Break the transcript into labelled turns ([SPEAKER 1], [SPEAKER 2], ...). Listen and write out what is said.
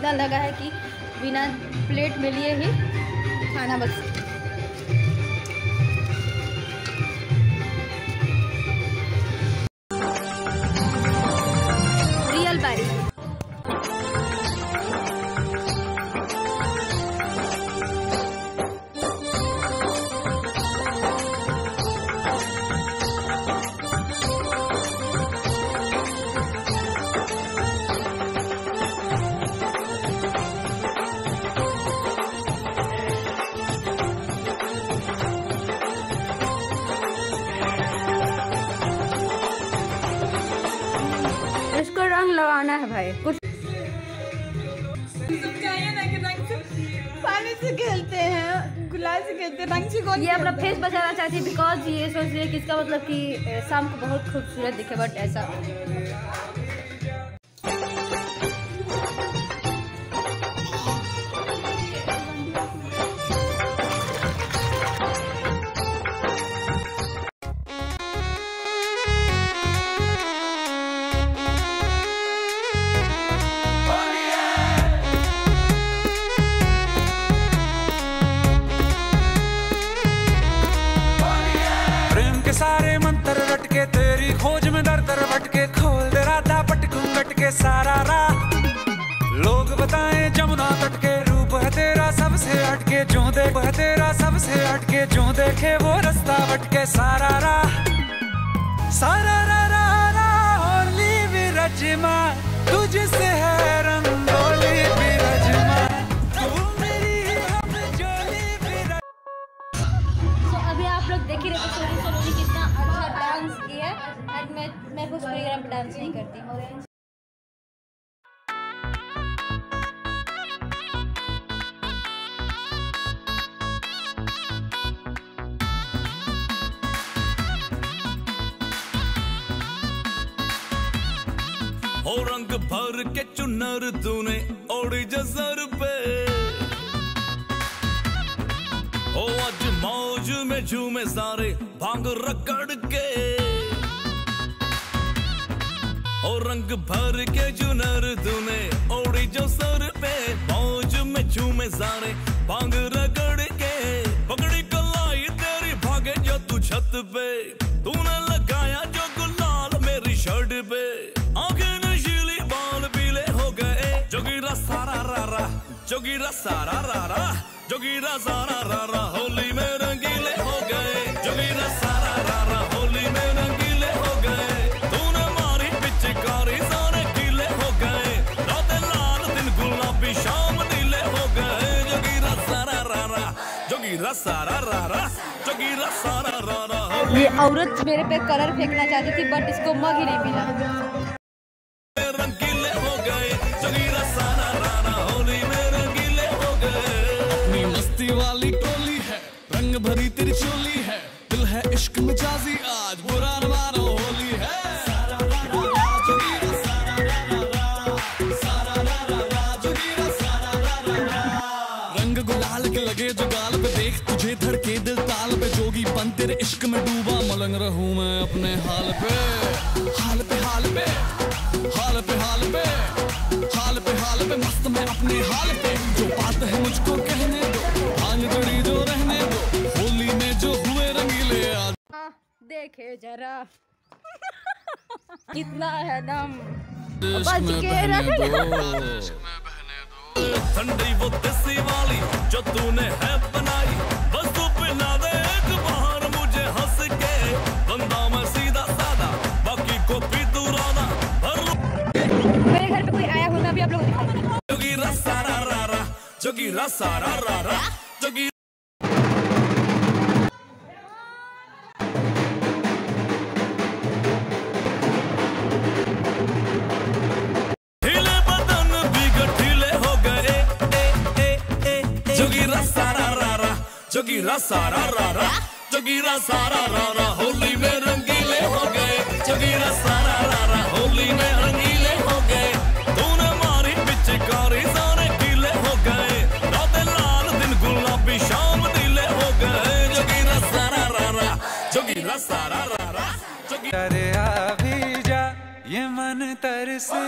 [SPEAKER 1] इतना लगा है कि बिना प्लेट में लिए ही खाना बस रंग लगाना है भाई। कुछ
[SPEAKER 2] पानी से खेलते हैं गुलाल से खेलते हैं रंग से
[SPEAKER 1] ये अपना फेस बचाना चाहती है बिकॉज़ ये सोच रही है कि इसका मतलब कि शाम को बहुत खूबसूरत दिखे बट ऐसा।
[SPEAKER 3] सारे मंत्र रटके तेरी खोज में दर दर भटके, खोल दे राधा पटकू कटके सारा राह। लोग बताएँ जमुना तट के रूप है तेरा सबसे हटके जो देख है तेरा सबसे हटके जो देखे वो रास्ता भटके सारा राह। सारा रा रा रा होली विरजमा तुझसे है रंगोली विरजमा तू मेरी हम जोली विरज
[SPEAKER 1] तो अभी आप लोग देख ही रहे डांस किया एंड मैं मैं कुछ प्रोग्राम पे डांस नहीं करती।
[SPEAKER 4] हो रंग भर के चुनर तूने ओढ़ी जसर पे। ओ, आज मौज में झूमे सारे भाँग रगड़ के। ओ, रंग भर के चुनर तूने ओढ़ी जो सर पे। मौज में झूमे सारे भाँग रगड़ के। पकड़ी कलाई तेरी भागे जो तू छत पे। तूने लगाया जो गुलाल मेरी शर्ट पे। आँखें नशीली बाल पीले हो गए। जोगीरा सारा रा रा जोगीरा सारा रा रा जोगीरा सारा रा रा होली में रंगीले हो गए। जोगीरा सारा रा रा होली में रंगीले हो गए। तूने मारी पिचकारी, सारे गीले हो गए। रातें लाल, दिन गुलाबी, शाम नीले हो गए। जोगीरा सारा रा रा जोगीरा सारा रा रा जोगीरा सारा रा रा
[SPEAKER 1] ये औरत मेरे पे कलर फेंकना चाहती थी बट इसको मग ही नहीं मिला।
[SPEAKER 5] भरी तेरी चोली है। दिल है इश्क मिजाजी आज, बुरा न होली है। रंग गुलाल के लगे जो गाल पे देख, तुझे धड़के दिल ताल पे। जोगी पन तेरे इश्क में डूबा, मलंग रहूँ मैं अपने हाल पे। हाल पे हाल पे हाल पे हाल पे हाल पे हाल पे, मस्त मैं अपने हाल पे। जो बात है मुझको
[SPEAKER 1] देखे जरा। कितना है दम। बच के
[SPEAKER 5] बहने
[SPEAKER 1] रहना।
[SPEAKER 5] दो।
[SPEAKER 4] ठंडी वो देसी वाली जो तूने है बनाई। बस तू पिला दे एक बाहर मुझे हंस के। बंदा मैं सीधा सादा बाकी को भी तू राधा। भर
[SPEAKER 1] मेरे घर पे कोई आया हो मैं भी आप लोगों को दिखाऊँगी।
[SPEAKER 4] जोगी रसा रा रा रा जोगी रसा रा रा रा। जोगी रा जोगी रसा रा रा रा जोगी रसा रा रा रा होली में रंगीले हो गए। जोगी सारा रा रा रा होली में रंगीले हो गए। तूने मारी पिचकारी सारे गीले हो गए। रातें लाल दिन गुलाबी शाम नीले हो गए। जोगी सारा रा रा रा जोगी रसा रा रा रा जोगी
[SPEAKER 3] अरे आ भी जा ये मन तरसे।